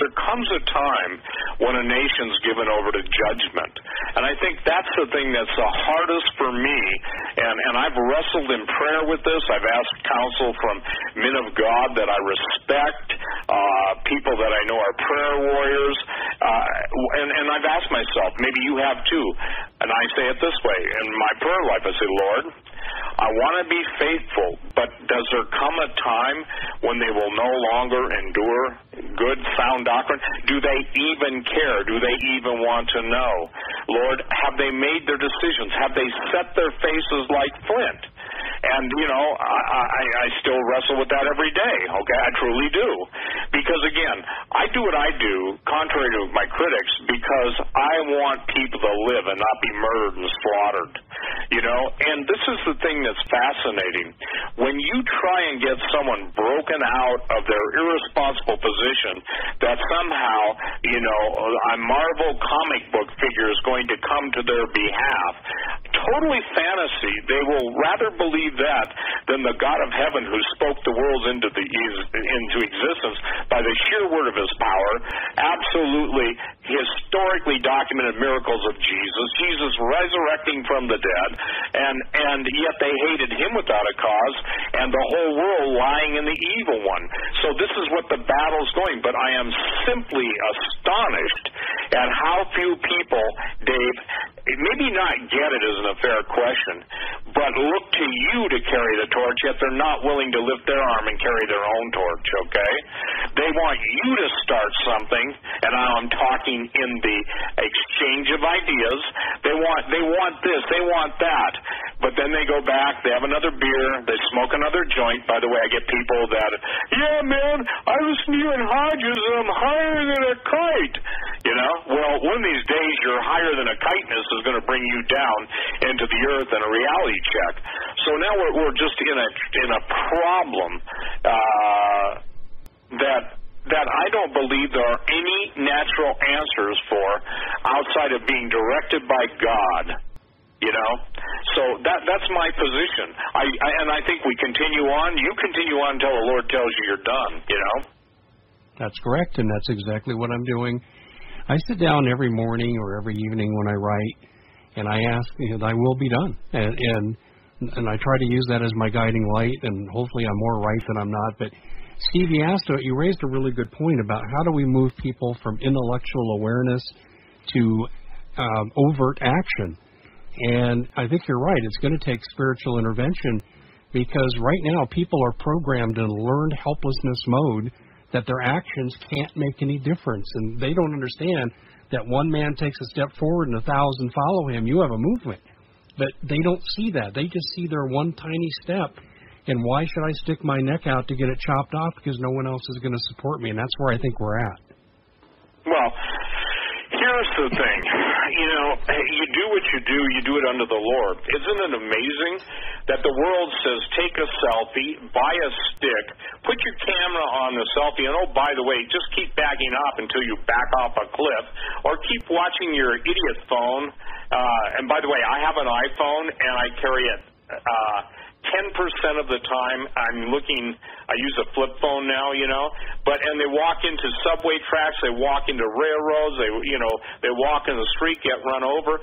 there comes a time when a nation's given over to judgment. And I think that's the thing that's the hardest for me. And, and I've wrestled in prayer with this. I've asked counsel from men of God that I respect, uh, people that I know are prayer warriors. Uh, and, and I've asked myself, maybe you have too. And I say it this way in my prayer life I say, Lord, I want to be faithful, but does there come a time when they will no longer endure good, sound doctrine? Do they even care? Do they even want to know? Lord, have they made their decisions? Have they set their faces like flint? And, you know, I, I, I still wrestle with that every day, okay? I truly do. Because, again, I do what I do, contrary to my critics, because I want people to live and not be murdered and slaughtered. You know, and this is the thing that's fascinating. When you try and get someone broken out of their irresponsible position that somehow, you know, a Marvel comic book figure is going to come to their behalf, totally fantasy. They will rather believe that than the God of heaven who spoke the worlds into the into existence by the sheer word of his power. Absolutely historically documented miracles of Jesus, Jesus resurrecting from the dead, and and yet they hated him without a cause, and the whole world lying in the evil one. So this is what the battle's going. But I am simply astonished at how few people, Dave, maybe not get it isn't a fair question, but look to you to carry the torch, yet they're not willing to lift their arm and carry their own torch, okay? They want you to start something, and I'm talking in the exchange of ideas. They want they want this, they want that. But then they go back, they have another beer, they smoke another joint. By the way, I get people that, yeah, man, I listen to in Hodges and I'm higher than a kite. You know, well, one of these days your higher than a kiteness is going to bring you down into the earth in a reality check. So now we're, we're just in a in a problem uh, that that I don't believe there are any natural answers for outside of being directed by God. You know, so that that's my position. I, I and I think we continue on. You continue on until the Lord tells you you're done. You know. That's correct, and that's exactly what I'm doing. I sit down every morning or every evening when I write, and I ask, and I will be done, and and and I try to use that as my guiding light, and hopefully I'm more right than I'm not. But Steve, you asked, you raised a really good point about how do we move people from intellectual awareness to um, overt action, and I think you're right. It's going to take spiritual intervention because right now people are programmed in learned helplessness mode that their actions can't make any difference, and they don't understand that one man takes a step forward and a thousand follow him. You have a movement. But they don't see that. They just see their one tiny step. And why should I stick my neck out to get it chopped off? Because no one else is going to support me. And that's where I think we're at. Well, here's the thing. You know, you do what you do, you do it under the Lord. Isn't it amazing that the world says take a selfie, buy a stick, put your camera on the selfie, and oh, by the way, just keep backing up until you back off a cliff, or keep watching your idiot phone. Uh, and by the way, I have an iPhone and I carry it. Uh, 10% of the time I'm looking, I use a flip phone now, you know, but, and they walk into subway tracks, they walk into railroads, they, you know, they walk in the street, get run over.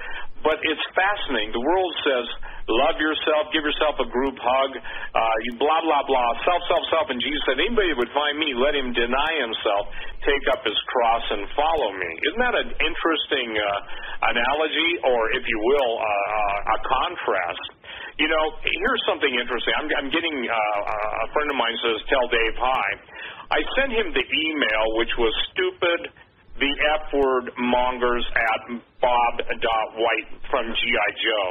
But it's fascinating. The world says, love yourself, give yourself a group hug, uh, you blah, blah, blah, self, self, self. And Jesus said, anybody that would find me, let him deny himself, take up his cross and follow me. Isn't that an interesting uh, analogy, or if you will, uh, uh a contrast? You know, here's something interesting. I'm, I'm getting uh, a friend of mine says, "Tell Dave hi." I sent him the email, which was stupid. The F word mongers at Bob White from GI Joe,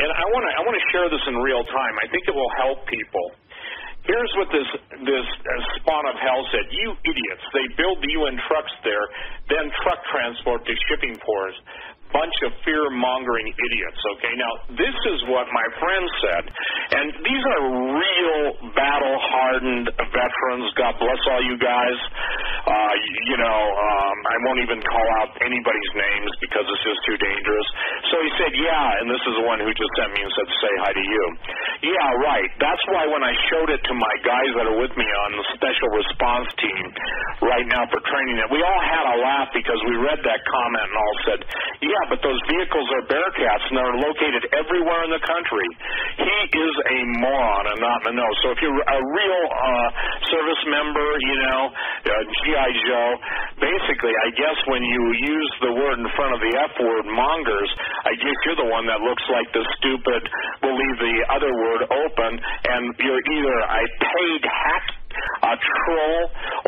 and I want to I want to share this in real time. I think it will help people. Here's what this this uh, spawn of hell said: "You idiots! They build the UN trucks there, then truck transport to shipping ports. Bunch of fear mongering idiots. Okay, now this is what my friend said, and these are real battle hardened veterans. God bless all you guys. Uh, you know, um, I won't even call out anybody's names because it's just too dangerous. So he said, "Yeah," and this is the one who just sent me and said, "Say hi to you." Yeah, right. That's why when I showed it to my guys that are with me on the special response team right now for training, that we all had a laugh because we read that comment and all said, "Yeah, but those vehicles are Bearcats and they're located everywhere in the country." He is a moron and not in know. So if you're a real uh, service member, you know, uh, GI Joe, basically, I guess when you use the word in front of the F word, mongers, I guess you're the one that looks like the stupid, leave the other word open, and you're either a paid hack a troll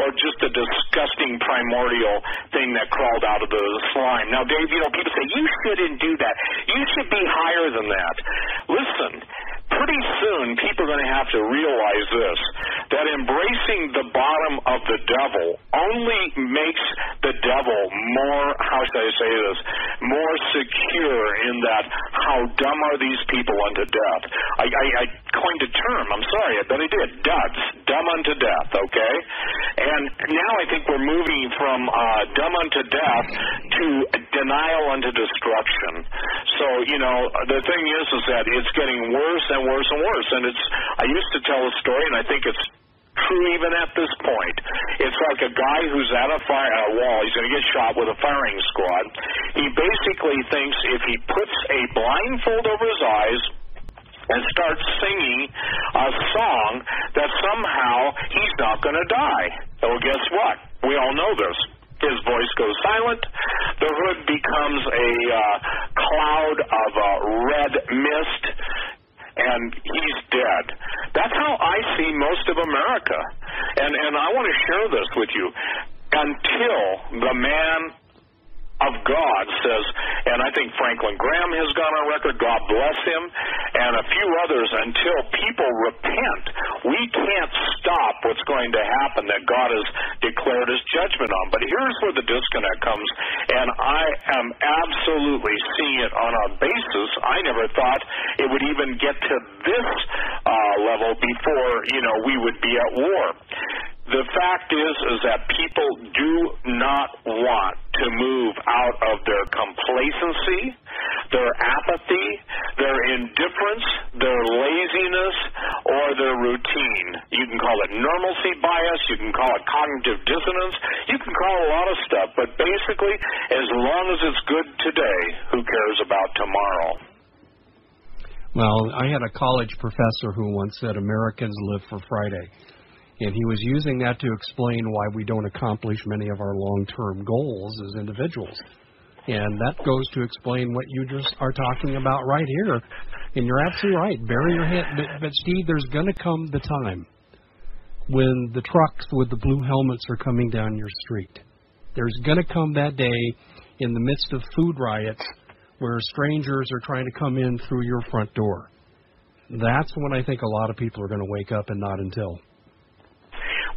or just a disgusting primordial thing that crawled out of the slime. Now, Dave, you know, people say you shouldn't do that. You should be higher than that. Listen, pretty soon people are going to have to realize this that embracing the bottom of the devil only makes the more, how should I say this, more secure in that how dumb are these people unto death. I, I, I coined a term, I'm sorry, but I did, duds, dumb unto death, okay? And now I think we're moving from uh, dumb unto death to denial unto destruction. So, you know, the thing is, is that it's getting worse and worse and worse. And it's, I used to tell a story, and I think it's true even at this point. It's like a guy who's at a fire a wall. He's going to get shot with a firing squad. He basically thinks if he puts a blindfold over his eyes and starts singing a song that somehow he's not going to die. Well, guess what? We all know this. His voice goes silent. The hood becomes a uh, cloud of uh, red mist and he's dead. That's how I see most of America. And and I want to share this with you. Until the man of God says, and I think Franklin Graham has gone on record, God bless him, and a few others, until people repent, we can't stop what's going to happen that God has declared his judgment on. But here's where the disconnect comes, and I am absolutely seeing it on a basis I never thought it would even get to this uh, level before, you know, we would be at war the fact is is that people do not want to move out of their complacency, their apathy, their indifference, their laziness, or their routine. You can call it normalcy bias, you can call it cognitive dissonance, you can call a lot of stuff, but basically, as long as it's good today, who cares about tomorrow? Well, I had a college professor who once said Americans live for Friday. And he was using that to explain why we don't accomplish many of our long term goals as individuals. And that goes to explain what you just are talking about right here. And you're absolutely right. Bury your head. But, but Steve, there's going to come the time when the trucks with the blue helmets are coming down your street. There's going to come that day in the midst of food riots where strangers are trying to come in through your front door. That's when I think a lot of people are going to wake up and not until.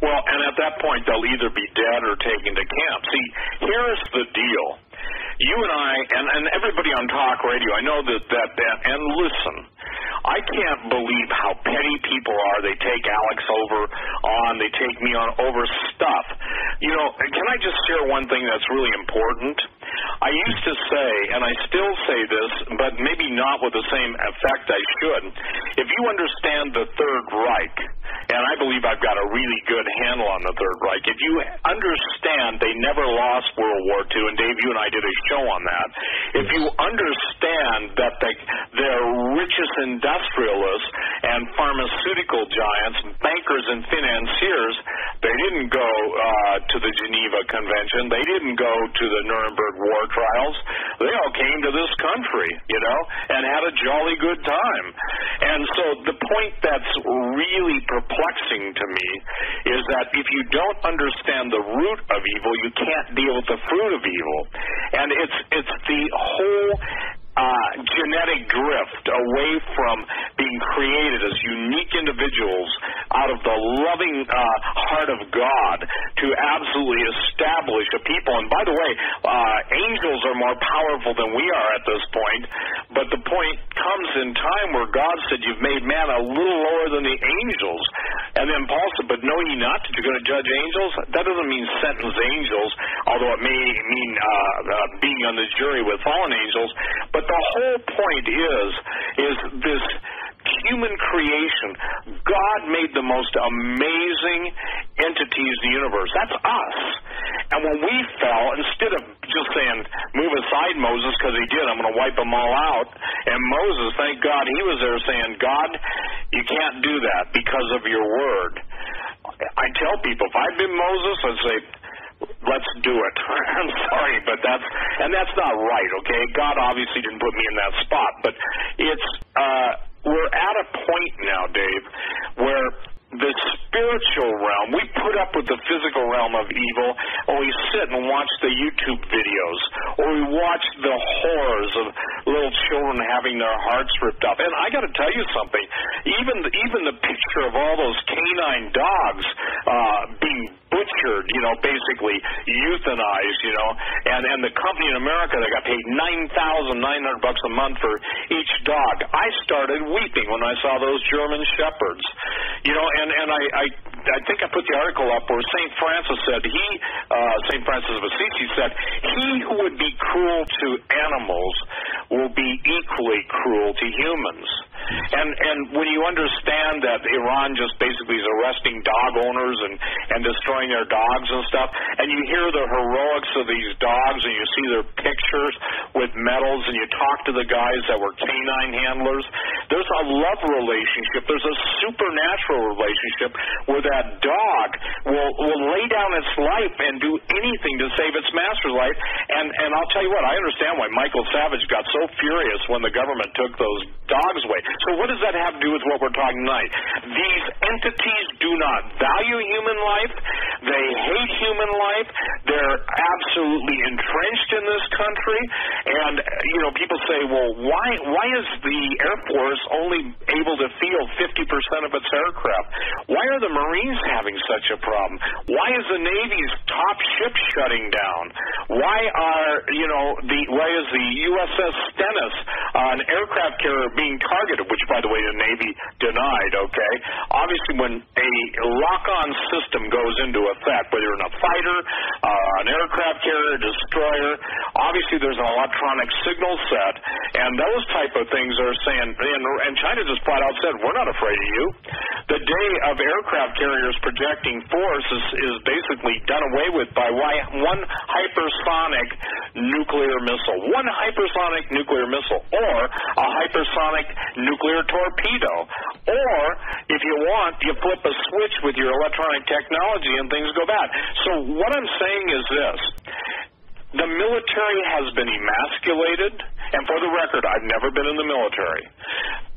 Well, and at that point, they'll either be dead or taken to camp. See, here's the deal. You and I, and, and everybody on talk radio, I know that, that, that, and listen, I can't believe how petty people are. They take Alex over on, they take me on over stuff. You know, can I just share one thing that's really important? I used to say, and I still say this, but maybe not with the same effect I should. If you understand the Third Reich, and I believe I've got a really good handle on the Third Reich, if you understand they never lost World War II, and Dave, you and I did a show on that, if you understand that the, their richest industrialists and pharmaceutical giants, bankers and financiers, they didn't go uh, to the Geneva Convention, they didn't go to the Nuremberg war trials. They all came to this country, you know, and had a jolly good time. And so the point that's really perplexing to me is that if you don't understand the root of evil, you can't deal with the fruit of evil. And it's it's the whole uh, genetic drift away from being created as unique individuals out of the loving uh, heart of God to absolutely establish a people. And by the way, uh, angels are more powerful than we are at this point. But the point comes in time where God said, You've made man a little lower than the angels. And then Paul said, But know ye not that you're going to judge angels? That doesn't mean sentence angels, although it may mean uh, uh, being on the jury with fallen angels. But the whole point is, is this human creation, God made the most amazing entities in the universe. That's us. And when we fell, instead of just saying, move aside, Moses, because he did, I'm going to wipe them all out. And Moses, thank God, he was there saying, God, you can't do that because of your word. I tell people, if I'd been Moses, I'd say, let's do it. I'm sorry, but that's and that's not right. Okay, God obviously didn't put me in that spot, but it's uh, we're at a point now, Dave, where the spiritual realm, we put up with the physical realm of evil, or we sit and watch the YouTube videos, or we watch the horrors of little children having their hearts ripped up. And I got to tell you something, even even the picture of all those canine dogs uh, butchered, you know, basically euthanized, you know, and and the company in America that got paid nine thousand nine hundred bucks a month for each dog. I started weeping when I saw those German shepherds, you know, and and I I, I think I put the article up where Saint Francis said he uh, Saint Francis of Assisi said he who would be cruel to animals will be equally cruel to humans. And and when you understand that Iran just basically is arresting dog owners and and destroying their dogs and stuff, and you hear the heroics of these dogs and you see their pictures with medals and you talk to the guys that were canine handlers, there's a love relationship. There's a supernatural relationship where that dog will will lay down its life and do anything to save its master's life. And and I'll tell you what, I understand why Michael Savage got so furious when the government took those dogs away. So what does that have to do with what we're talking tonight? These entities do not value human life. They hate human life. They're absolutely entrenched in this country. And you know, people say, well, why why is the Air Force only able to field 50% of its aircraft? Why are the Marines having such a problem? Why is the Navy's top ship shutting down? Why are you know the why is the USS Stennis, uh, an aircraft carrier, being targeted? Which, by the way, the Navy denied, okay? Obviously, when a lock-on system goes into effect, whether you're in a fighter, uh, an aircraft carrier, a destroyer, obviously there's an electronic signal set, and those type of things are saying, and, and China just flat out said, we're not afraid of you. The day of aircraft carriers projecting force is, is basically done away with by one hypersonic nuclear missile. One hypersonic nuclear missile, or a hypersonic nuclear torpedo. Or, if you want, you flip a switch with your electronic technology and things go bad. So, what I'm saying is this the military has been emasculated, and for the record, I've never been in the military.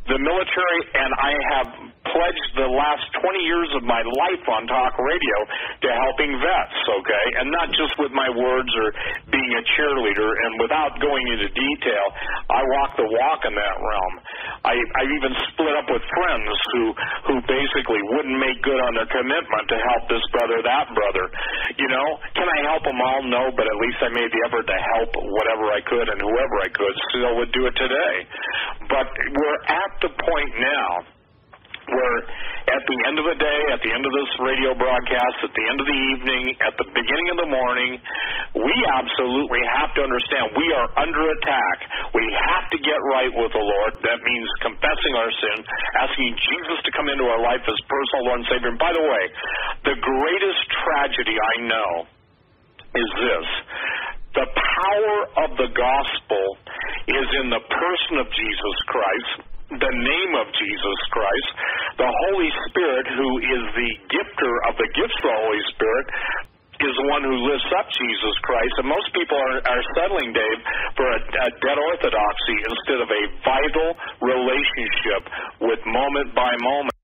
The military, and I have pledged the last 20 years of my life on talk radio to helping vets, okay? And not just with my words or being a cheerleader. And without going into detail, I walk the walk in that realm. I, I even split up with friends who, who basically wouldn't make good on their commitment to help this brother, that brother. You know, can I help them all? No, but at least I made the effort to help whatever I could and whoever I could. Still would do it today. But we're at the point now where at the end of the day, at the end of this radio broadcast, at the end of the evening, at the beginning of the morning, we absolutely have to understand we are under attack. We have to get right with the Lord. That means confessing our sin, asking Jesus to come into our life as personal Lord and Savior. And by the way, the greatest tragedy I know is this. The power of the gospel is in the person of Jesus Christ the name of Jesus Christ. The Holy Spirit, who is the gifter of the gifts of the Holy Spirit, is the one who lifts up Jesus Christ. And most people are, are settling, Dave, for a, a dead orthodoxy instead of a vital relationship with moment by moment.